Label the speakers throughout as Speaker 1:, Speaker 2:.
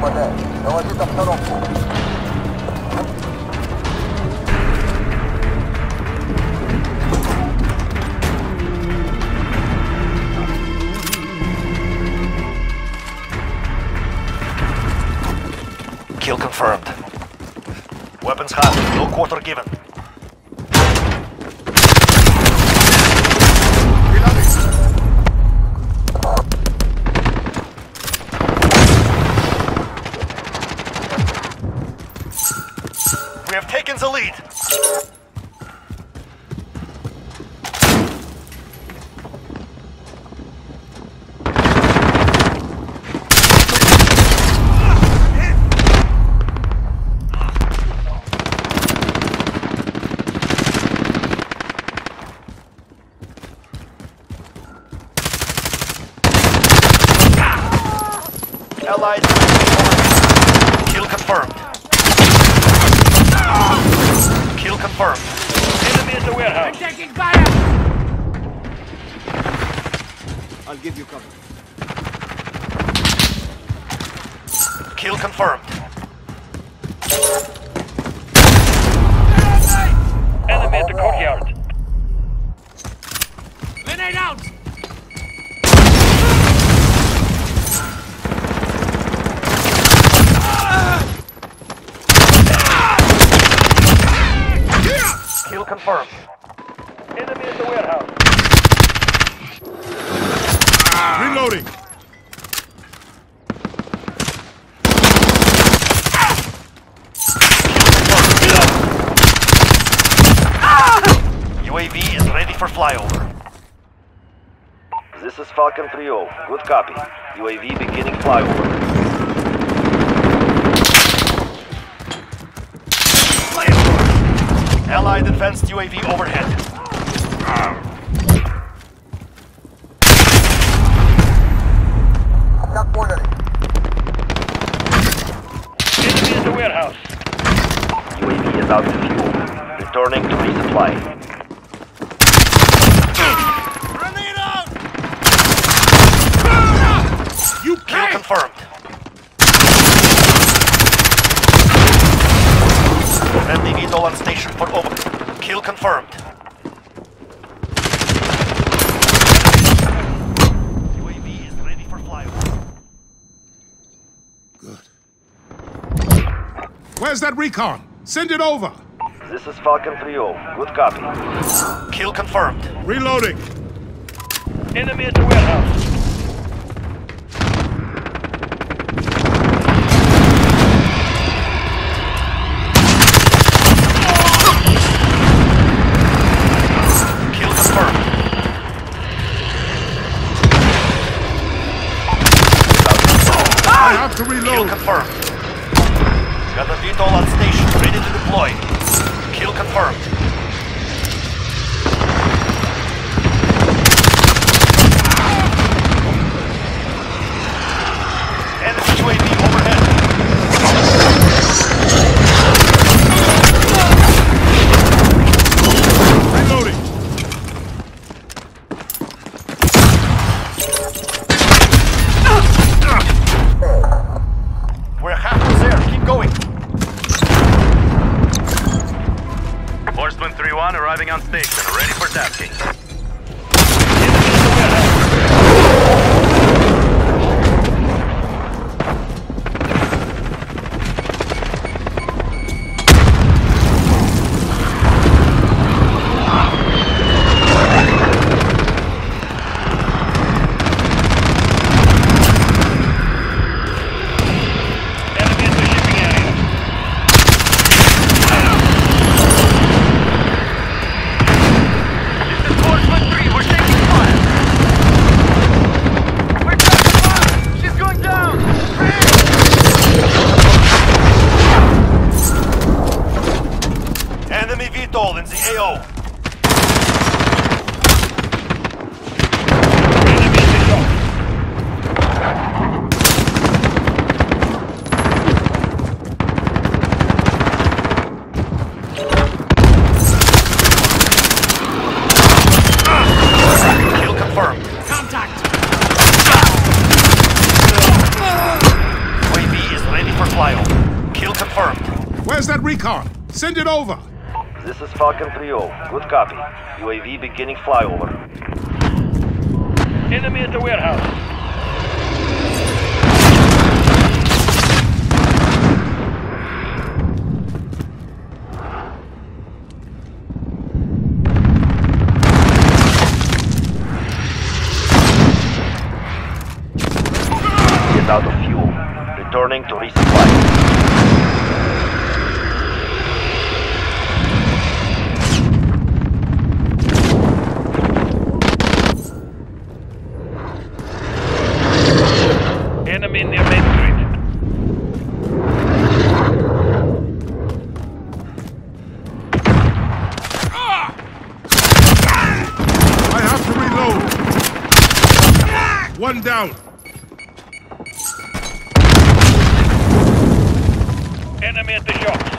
Speaker 1: КПД. Доложить обстановку.
Speaker 2: Kill confirmed. Weapons hot. No quarter given. The lead. Allied. Kill confirmed. Kill confirmed. Enemy at the warehouse.
Speaker 3: Taking fire!
Speaker 4: I'll give you cover.
Speaker 2: Kill confirmed. Enemy at the courtyard.
Speaker 3: Grenade out!
Speaker 2: Kill confirmed. Enemy at the warehouse.
Speaker 4: Reloading!
Speaker 2: UAV is ready for flyover. This is Falcon 3-0. Good copy. UAV beginning flyover. Allied advanced UAV overhead.
Speaker 1: Attack ordered.
Speaker 2: Enemy in the warehouse. UAV is out of fuel. Returning to resupply. Grenade!
Speaker 4: You
Speaker 2: Kill confirmed. Friendly VTOL on station for over. Kill confirmed. UAV is ready for flyover. Good.
Speaker 4: Where's that recon? Send it over!
Speaker 2: This is Falcon 3-0. Good copy. Kill confirmed.
Speaker 4: Reloading!
Speaker 2: Enemy at the warehouse. Confirmed. Got the VTOL on station, ready to deploy. Kill confirmed.
Speaker 5: Horseman 3-1 arriving on station, ready for tasking.
Speaker 2: Enemy VTOL in the AO. Enemy in the shop. Kill confirmed.
Speaker 3: Contact!
Speaker 2: UAV is ready
Speaker 4: Where's that recon? Send it over.
Speaker 2: This is Falcon 3-0. Good copy. UAV beginning flyover. Enemy at the warehouse. Is out of fuel. Returning to resupply. Enemy near Main Street.
Speaker 4: I have to reload. One down.
Speaker 2: Enemy at the shops.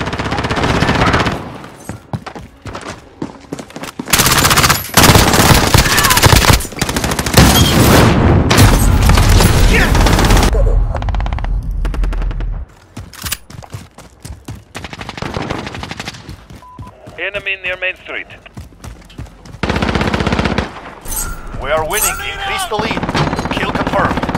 Speaker 2: Enemy near Main Street. We are winning. Increase the lead. Confirmed.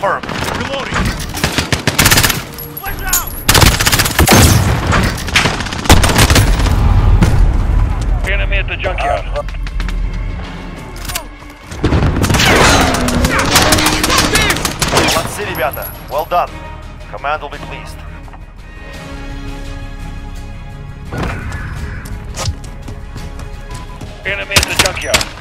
Speaker 2: Kill confirmed. Enemy at the junkyard. Молодцы, ребята. Well done. Command will be pleased. Enemy at the junkyard.